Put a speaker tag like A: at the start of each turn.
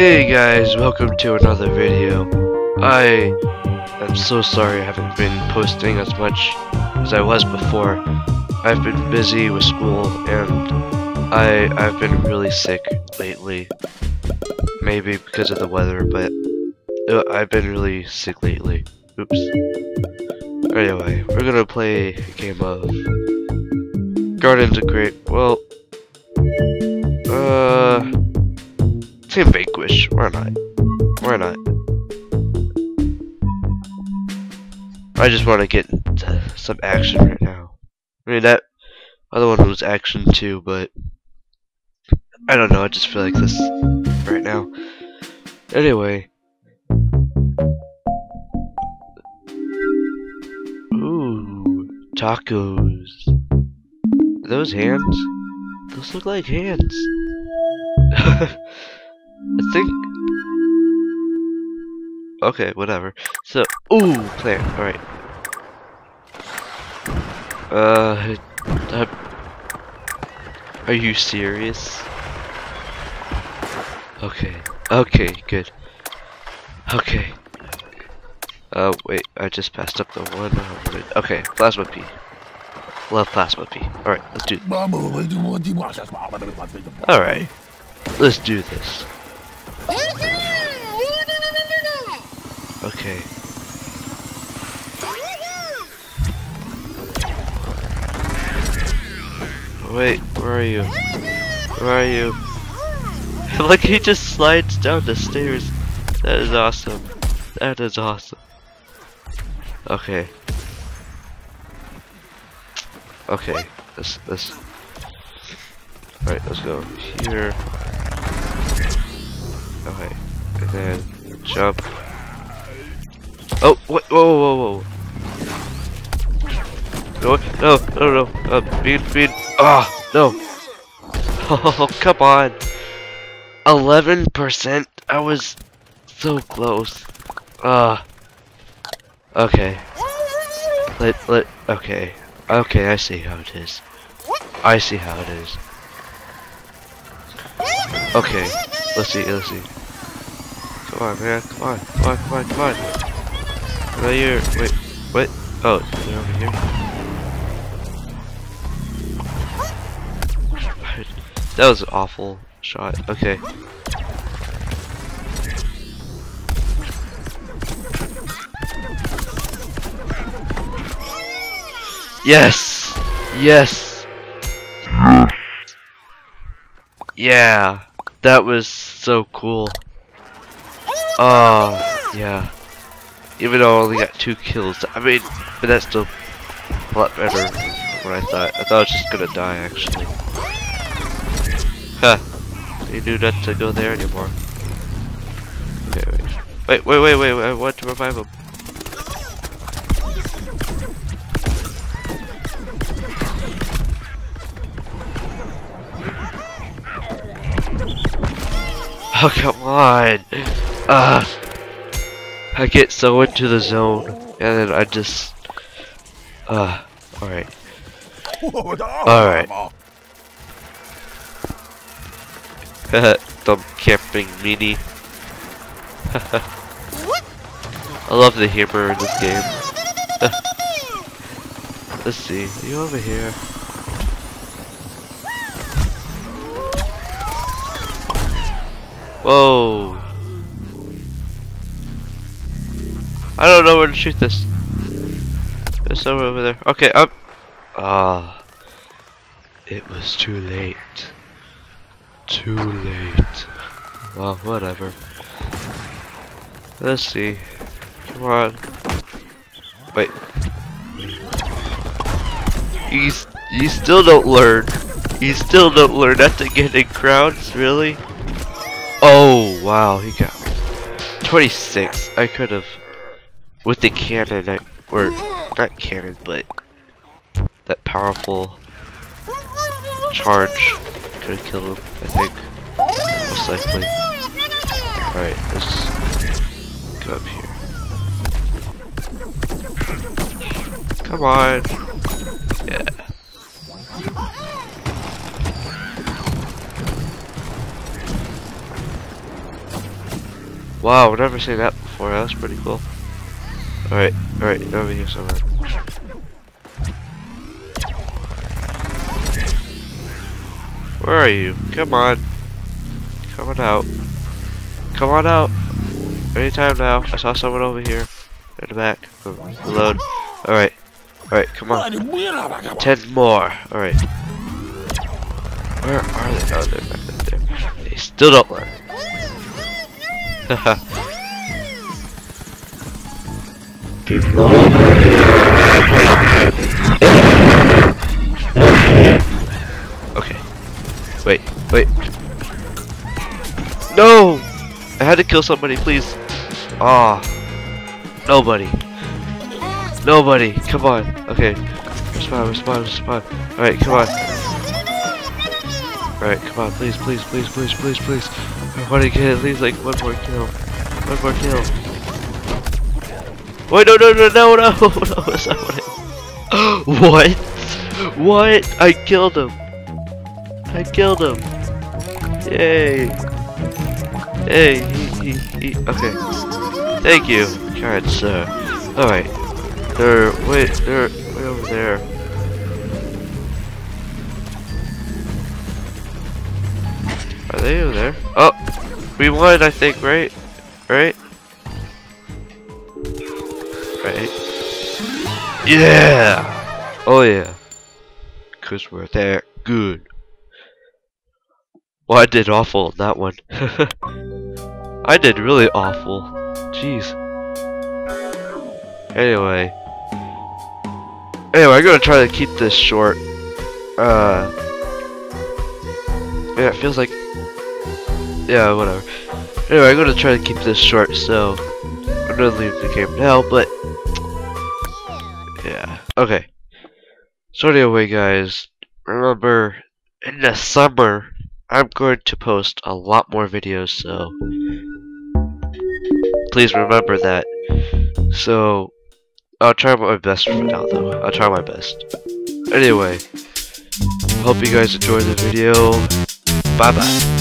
A: Hey guys, welcome to another video. I am so sorry I haven't been posting as much as I was before. I've been busy with school and I I've been really sick lately. Maybe because of the weather, but uh, I've been really sick lately. Oops. Anyway, we're gonna play a game of Gardens of Great. Well, Team Vanquish. Why not? Why not? I just want to get some action right now. I mean, that other one was action too, but I don't know. I just feel like this right now. Anyway. Ooh, tacos. Those hands? Those look like hands. I think. Okay, whatever. So, ooh, plant. All right. Uh, uh, are you serious? Okay. Okay, good. Okay. Uh, wait, I just passed up the one. Okay, Plasma Pea. Love Plasma Pea. Alright, let's do Alright. Let's do this. Okay. Wait, where are you? Where are you? Look, he just slides down the stairs. That is awesome. That is awesome. Okay. Okay. This this. Alright, let's go here. Okay. And then jump. Oh, what? Whoa, whoa, whoa. No, no, no, no. Uh, bean, bean. Ah, no. Oh, come on. 11%? I was so close. Ah. Okay. Let, let, okay. Okay, I see how it is. I see how it is. Okay, let's see, let's see. Come on, man, come on, come on, come on, come on. Right here, wait, what? Oh, they're over here. That was an awful shot. Okay. Yes! Yes! Yeah! That was so cool. Oh, yeah. Even though I only got two kills. I mean, but that's still a lot better than what I thought. I thought I was just gonna die, actually. Huh. You knew not to go there anymore. Okay, wait. Wait, wait, wait, wait, I want to revive him. Oh, come on. Uh, I get so into the zone, and then I just... Uh, alright. Alright. Dumb camping meanie. I love the humor in this game. Let's see, Are you over here? Whoa! I don't know where to shoot this. There's somewhere over there. Okay, up. Ah, it was too late. Too late. Well, whatever. Let's see. Come on. Wait. You, you still don't learn. You still don't learn not to get in crowds, really? Oh, wow, he got 26. I could have, with the cannon, I, or not cannon, but that powerful charge could have killed him, I think. Most likely. Alright, let's go up here. Come on. Yeah. Wow, I've never seen that before. That's pretty cool. Alright, alright, over here somewhere. Where are you? Come on. Come on out. Come on out. Anytime now. I saw someone over here. In the back. Alone. Alright. Alright, come on. Ten more. Alright. Where are they? Oh, they're back up there. They still don't learn. Haha. okay. Wait, wait. No! I had to kill somebody, please. Ah. Nobody. Nobody. Come on. Okay. Respond, respond, respond. Alright, come on. Alright, come on. Please, please, please, please, please, please. I want to get at least like one more kill. One more kill. Wait, no, no, no, no, no, no, that's not what I... What? What? I killed him. I killed him. Yay. Hey, he, he, he, okay. Thank you, kind sir. Alright. They're, wait, they're way over there. Are they over there? Oh, we won, I think, right? Right? Right? Yeah! Oh yeah. Cause we're that good. Well, I did awful on that one. I did really awful. Jeez. Anyway. Anyway, I'm gonna try to keep this short. Uh. Yeah, it feels like. Yeah, whatever. Anyway, I'm gonna try to keep this short, so. I'm gonna leave the game now, but. Okay. So, anyway, guys. Remember, in the summer, I'm going to post a lot more videos, so. Please remember that. So, I'll try my best for now, though. I'll try my best. Anyway, hope you guys enjoyed the video. Bye bye.